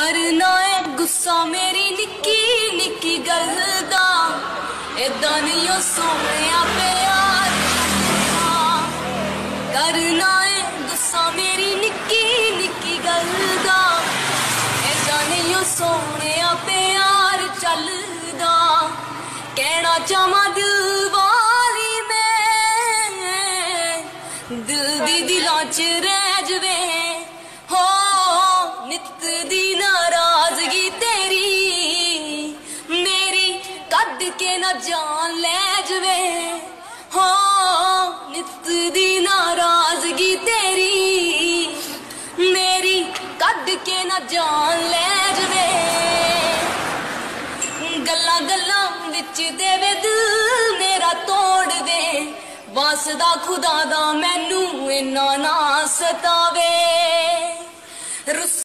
ਕਰਨਾ ਏ ਗੁੱਸਾ ਮੇਰੀ ਨਿੱਕੀ ਨਿੱਕੀ ਗੱਲ ਦਾ। ਏਦਾਂ ਨਹੀਂ ਓ ਸੋਹਣਿਆ ਪਿਆਰ ਕਰਨਾ। ਏ ਗੁੱਸਾ ਮੇਰੀ ਨਿੱਕੀ ਨਿੱਕੀ ਗੱਲ ਦਾ। ਏਦਾਂ ਨਹੀਂ ਓ ਸੋਹਣਿਆ ਪਿਆਰ ਚੱਲਦਾ। ਕਹਿਣਾ ਚਾਹਾਂ ਦਿਲ ਵਾਲੀ ਮੈਂ। ਦਿਲ ਦੀ ਦਿਲਾਂ 'ਚ ਰਹਿ ਜਵੇ। ਕੇ ਨਾ ਜਾਨ ਲੈ ਜਵੇ। ਹਾਂ, ਨਿਤ ਦੀ ਨਾਰਾਜ਼ਗੀ ਤੇਰੀ। ਮੇਰੀ ਕੱਢ ਕੇ ਨਾ ਜਾਨ ਲੈ ਜਵੇ। ਗੱਲਾਂ ਗੱਲਾਂ ਵਿੱਚ ਦੇਵੇ ਦਿਲ ਮੇਰਾ ਤੋੜ ਦੇ। ਵਸਦਾ ਖੁਦਾ ਦਾ ਮੈਨੂੰ ਇੰਨਾ ਨਾ ਸਤਾਵੇ। ਰੁੱਸ